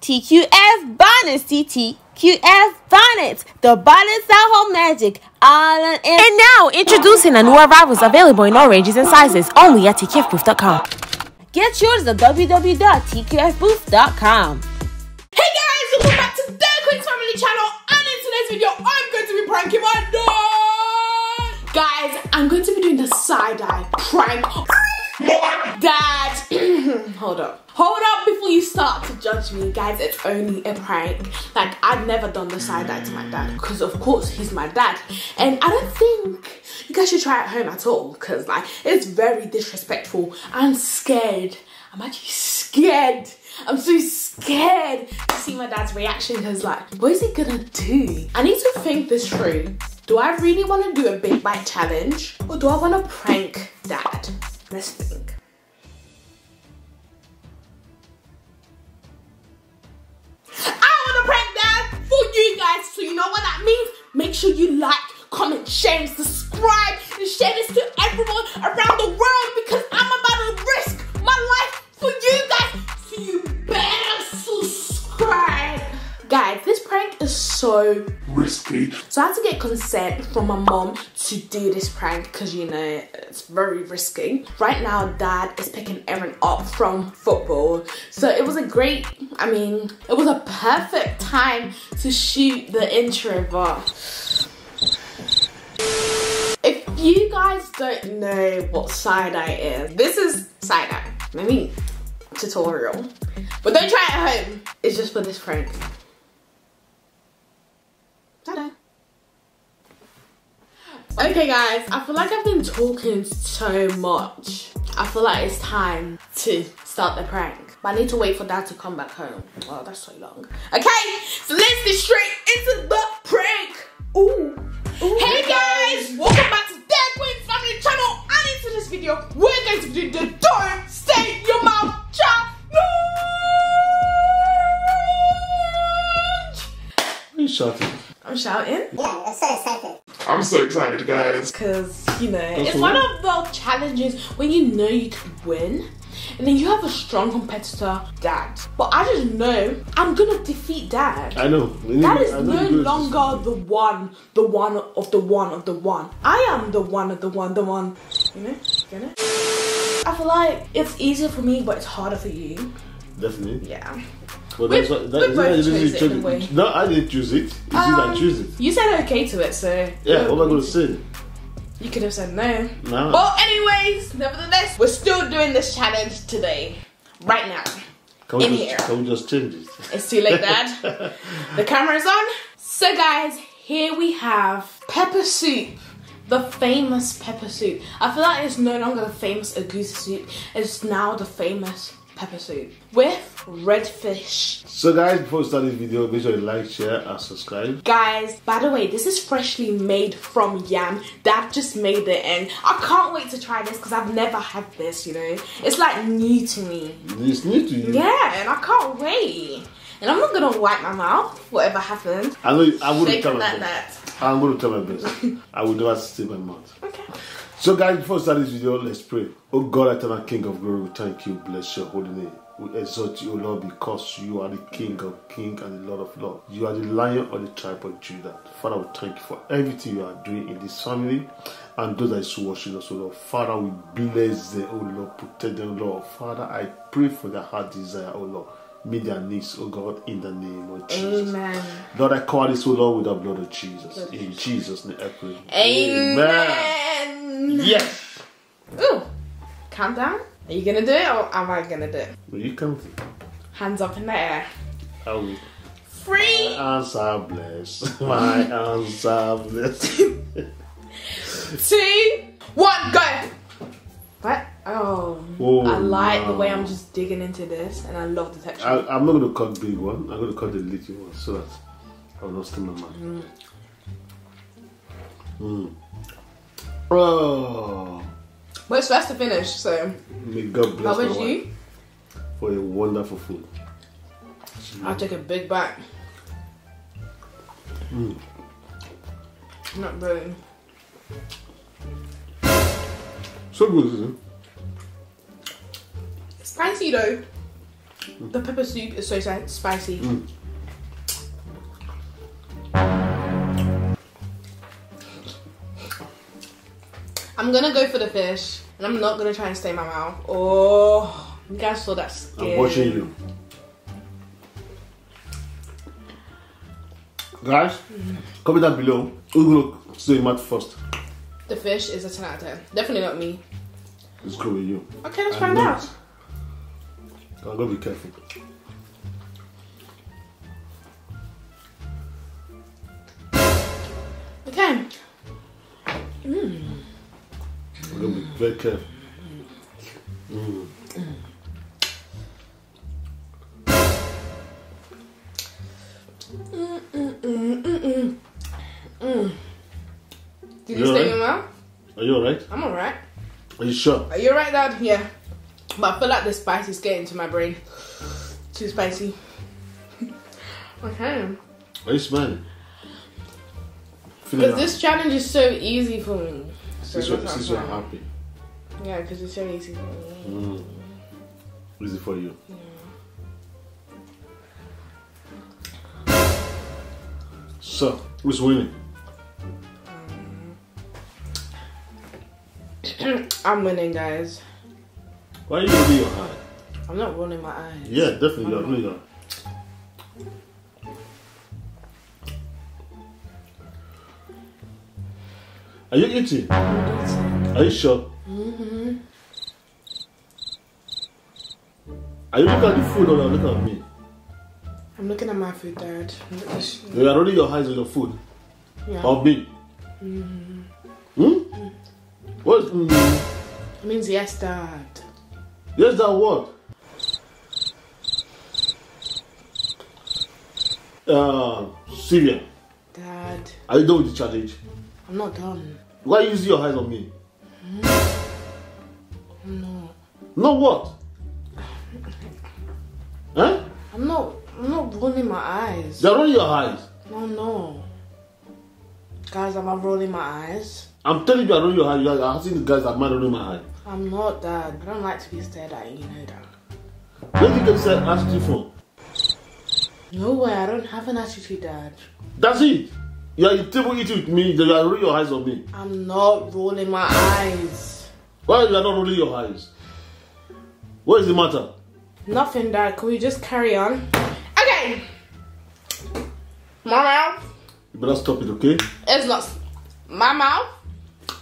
TQF Bonnets, TTQF Bonnets, the bonnets that hold magic. All on And now, introducing a new arrivals available in all ranges and sizes, only at TQFBooth.com. Get yours at www.tqfbooth.com. Hey guys, welcome back to the Queen's Family channel and in today's video I'm going to be pranking my dad! Guys, I'm going to be doing the side-eye prank. Dad, hold up. Hold up before you start to judge me, guys. It's only a prank. Like, I've never done the side eye to my dad because, of course, he's my dad. And I don't think you guys should try at home at all because, like, it's very disrespectful. I'm scared. I'm actually scared. I'm so scared to see my dad's reaction because, like, what is he gonna do? I need to think this through. Do I really want to do a big bite challenge or do I want to prank dad? Let's know what that means? Make sure you like, comment, share, and subscribe, and share this to everyone around the world because I'm about to risk my life for you guys. So you better subscribe. Guys, this prank is so risky. so I had to get consent from my mom to do this prank because you know it's very risky. Right now, dad is picking Erin up from football. So it was a great, I mean, it was a perfect time to shoot the intro, but if you guys don't know what side-eye is, this is side-eye. Maybe tutorial. But don't try it at home. It's just for this prank. Okay guys, I feel like I've been talking so much. I feel like it's time to start the prank. But I need to wait for dad to come back home. Wow, that's so long. Okay, so let's get straight into the prank. Ooh. Ooh. Hey guys, welcome back to Dad Queen's Family Channel. And into this video, we're going to do the Don't Stay Your Mouth Challenge. You shouting. I'm shouting. Yeah, I'm so excited. I'm so excited, guys. Because, you know, it's cool. one of the challenges when you know you can win. And then you have a strong competitor, Dad. But I just know I'm gonna defeat Dad. I know. We need- Dad is no you do longer the one, the one of the one of the one. I am the one of the one, the one. You know? Get it? I feel like it's easier for me, but it's harder for you. Definitely. Yeah. But We- that's what, we that, isn't both chose it chose in a way. No, I didn't choose it. It's you that Um, choose it. You said okay to it, so. Yeah, what am I going to say? You could have said no. No. Well, anyways, nevertheless, we're still doing this challenge today. Right now. Can in just, here. can we just change it? It's too late, Dad. the camera's on. So, guys, here we have pepper soup. The famous pepper soup. I feel like it's no longer the famous egusi soup. It's now the famous pepper soup with red fish. So, guys, before we start this video, make sure you like, share, and subscribe. Guys, by the way, this is freshly made from yam. Dad just made it, and I can't wait to try this because I've never had this. You know, it's like new to me. It's new to you. Yeah, and I can't wait. And I'm not gonna wipe my mouth, whatever happens. I know. I wouldn't try my that best. net. I'm going to try my best. I will never stay my mouth. Okay. So, guys, before we start this video, let's pray. Oh God, eternal King of glory, we thank you, bless your holy name. We exalt you, O Lord, because you are the King of kings and the Lord of lords. You are the Lion of the tribe of Judah. Father, we thank you for everything you are doing in this family and those that is watching us, O Lord. Father, we bless them, O Lord, protect them, Lord. Father, I pray for their heart desire, O Lord. Meet their needs, O God, in the name of Jesus. Amen. Lord, I call this, O Lord, with the blood of Jesus. In Jesus' name, I pray. Amen. Yes. Ooh. Countdown. Are you gonna do it or am I gonna do it? Will you come? Hands up in the air. I will. Three, Hands are blessed. My hands are blessed. two, one, go. What? Oh, Oh, I like the way I'm just digging into this, and I love the texture. I, I'm not going to cut big one. I'm going to cut the little one so that I will not stain my mouth. Mm. Oh, but it's first to finish, so may God how bless my about you? for a wonderful food. I'll take a big bite. Mm. Not really. So good, isn't it? It's spicy though. The pepper soup is so spicy. Mm. I'm gonna go for the fish, and I'm not gonna try and stain my mouth. Oh, you guys saw that skin. I'm watching you. Guys, mm. comment down below. Who's gonna say Matt first? The fish is a 10 out of 10. Definitely not me. Let's go with you. Okay, let's I find know out. I'm gonna be careful. Okay. Mm. I'm gonna be very careful. Mm. Did You you alright? your mouth? Are you alright? I'm alright. Are you sure? Are you alright, Dad? Yeah. But I feel like the spice is getting to my brain. Too spicy. okay. Are you smiling? Because this challenge is so easy for me. So since you're, since you're happy. Yeah, because it's so easy for me. Mm. Easy for you. So, who's winning? Um, I'm winning, guys. Why are you rolling your eye? I'm not rolling my eyes. Yeah, definitely rolling your eye. Are you eating? Are you sure? Mm-hmm. Are you looking at the food or are you looking at me? I'm looking at my food, Dad. You are rolling your eyes with your food. Yeah. Or me? Hmm? What is mm? It means yes, Dad. Yes, that word. Uh, Syria, Dad, are you done with the challenge? I'm not done. Why you using your eyes on me? No. No what? Huh? I'm not. I'm not rolling my eyes. They're rolling your eyes. No, no. Guys, I'm not rolling my eyes? I'm telling you, I'm rolling your eyes. You are asking the guys that man rolling my eye. I'm not, Dad. I don't like to be stared at. You know that. Did you get that attitude from? No way. I don't have an attitude, Dad. That's it. You are table eating with me, then you are rolling your eyes on me. I'm not rolling my eyes. Why are you are not rolling your eyes? What is the matter? Nothing, Dad. Can we just carry on? Okay. My mouth You better stop it, okay? It's not. My mouth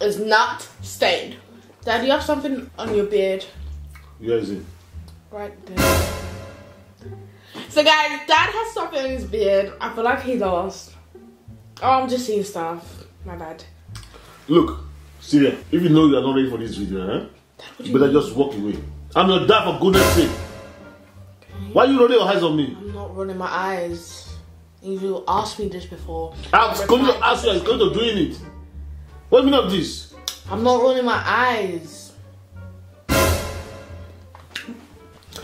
is not stained. Dad, you have something on your beard. Where is it? Right there. So guys, Dad has something on his beard. I feel like he lost. Oh, I'm just seeing stuff. My bad. Look, Syria, if you know you are not ready for this video, eh? What do You better mean? just walk away. I'm your dad for goodness sake. Why are you rolling your eyes on me? I'm not rolling my eyes. You asked me this before. I was going to ask you, I was going to doing it. What do you mean of this? I'm not rolling my eyes.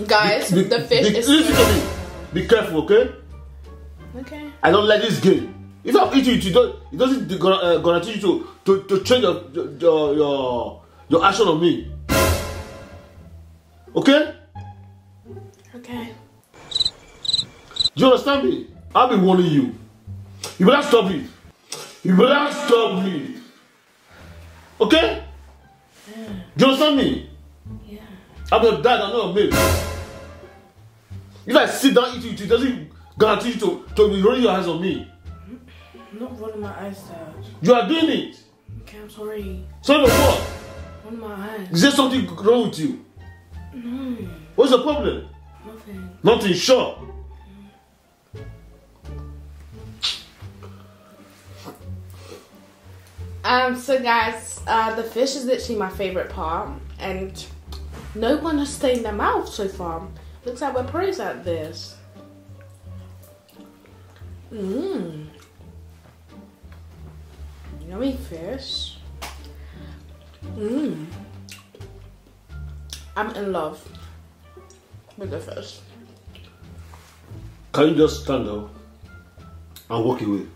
Guys, Be- the fish be- is. Listen to me. Be careful, okay? Okay. I don't like this game. If I eat you, it don't, it doesn't uh, guarantee you to, to, to change your, your, your, your action on me. Okay? Okay. Do you understand me? I've been warning you. You better stop it. You better stop it. Okay? Mm. Do you understand me? Yeah. I'm your dad, I'm not your mate. If I sit down eat you, it doesn't guarantee you to, to be rolling your eyes on me. I'm not rolling my eyes, Dad. You are doing it. Okay, I'm sorry. So you what? Rolling my eyes. Is there something wrong with you? No, What's the problem? nothing. Nothing, sure. Um, so guys, uh, the fish is literally my favorite part, and no one has stained their mouth so far. Looks like we're pros at this. Mmm. Yummy fish. Mmm. I'm in love with the fish. Can you just stand up and walk away?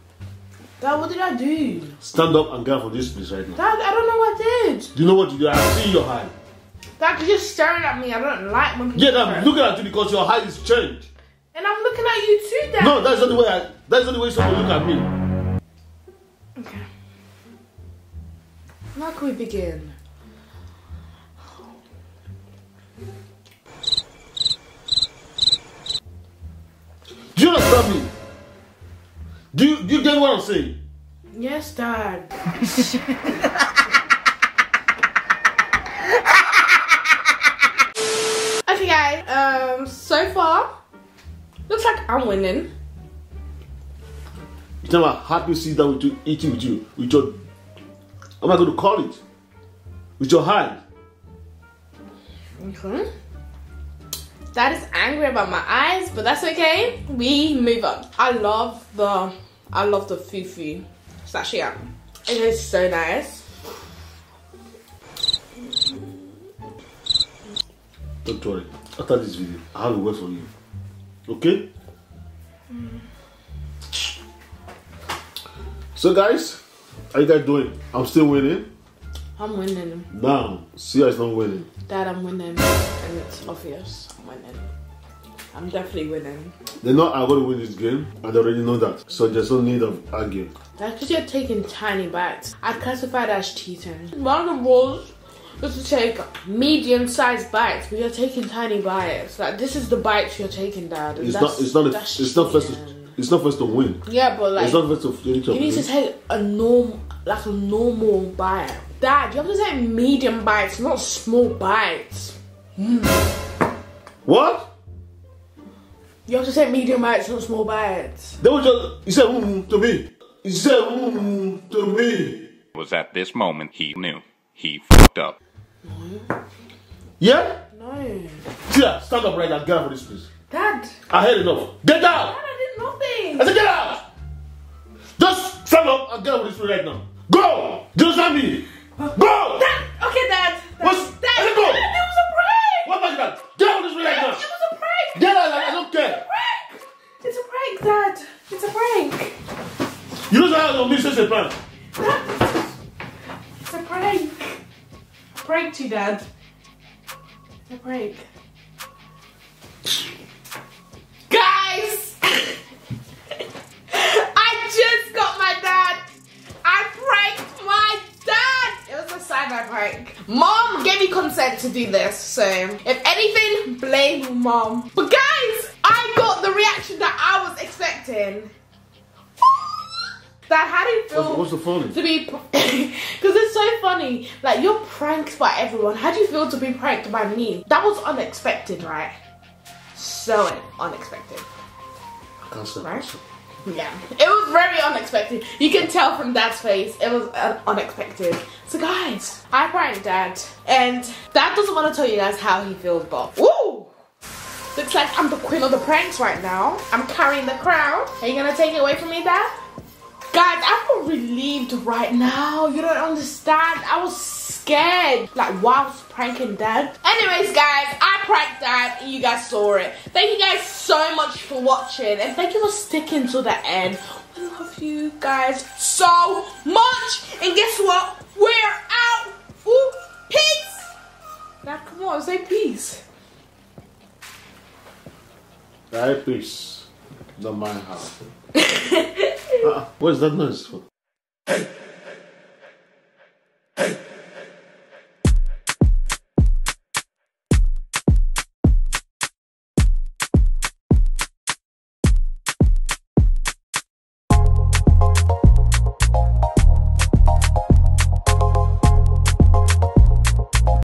Dad, what did I do? Stand up and get out of this place right now. Dad, I don't know what I did. Do you know what you did? I see your eye. Dad, you're just staring at me. I don't like when people Yeah. I'm looking at you because your height is changed. And I'm looking at you too, Dad. No, that's not the way. I, that's not the way someone look at me. Okay. How can we begin? Do you understand me? Do you, do you get what I'm saying? Yes, Dad. okay, guys. Um, so far, looks like I'm winning. You tell me I'm happy to sit down with you, eating with you, with your. How am I going to call it? With your hand. Okay. Dad is angry about my eyes, but that's okay. We move on. I love the, I love the fufu uh, sashia. It is so nice. Don't worry. After this video, I have a word for you. Okay? Mm. So, guys, how you guys doing? I'm still winning. I'm winning. Now, Sia is not winning. Dad, I'm winning. And it's obvious. I'm winning. I'm definitely winning. They know I'm going to win this game, and they already know that. So, there's no need of arguing. That's because you're taking tiny bites. I'd classify that as cheating. One of the rules is to take medium-sized bites, but you're taking tiny bites. Like this is the bites you're taking, Dad. It's that's- not. It's not. A, that's it's not first. To, cheating. it's not first to win. Yeah, but like It's not first to finish you need to take a normal, like a normal bite. Dad, you have to take medium bites, not small bites. What? You have to take medium bites, not small bites. They were just. He said mm, to me. He said mm, to me. was at this moment he knew he fucked up. Yeah. No, Tia, stand up right now. Get out of this place. Dad. I had enough. Get Dad, down. I did nothing. I said, get out! Just stand up and get out of this place right now. Go! Do you understand me? Go! Dad, okay, Dad. Dad, What's- Dad, I said go. Dad, it was a prank. What about that? Get out of this place right Dad, now. it was a prank. Get out! I don't care. prank. It's a prank, Dad. It's a prank. You don't know how to miss this plan. Dad, it's a prank. I pranked you, Dad. It's a prank. Guys, I just got my dad. I pranked my dad. It was a side prank. Mom gave me consent to do this, so if anything, blame mom. But guys, I got the reaction that I was expecting. That how do you feel? What's, what's the phone? to be because it's so funny. Like you're pranked by everyone. How do you feel to be pranked by me? That was unexpected right? So unexpected. I can't stand Right? yeah. It was very unexpected. You can tell from dad's face. It was uh, unexpected. So guys i pranked dad. And dad doesn't want to tell you guys how he feels but woo looks like i'm the queen of the pranks right now i'm carrying the crown are you gonna take it away from me dad Guys, I feel relieved right now. You don't understand. I was scared, like whilst pranking dad. Anyways, guys, I pranked dad and you guys saw it. Thank you guys so much for watching and thank you for sticking to the end. I love you guys so much. And guess what? We're out. Ooh, peace. Dad, come on, say peace. Alright, peace. Not my house. uh, what is that noise for?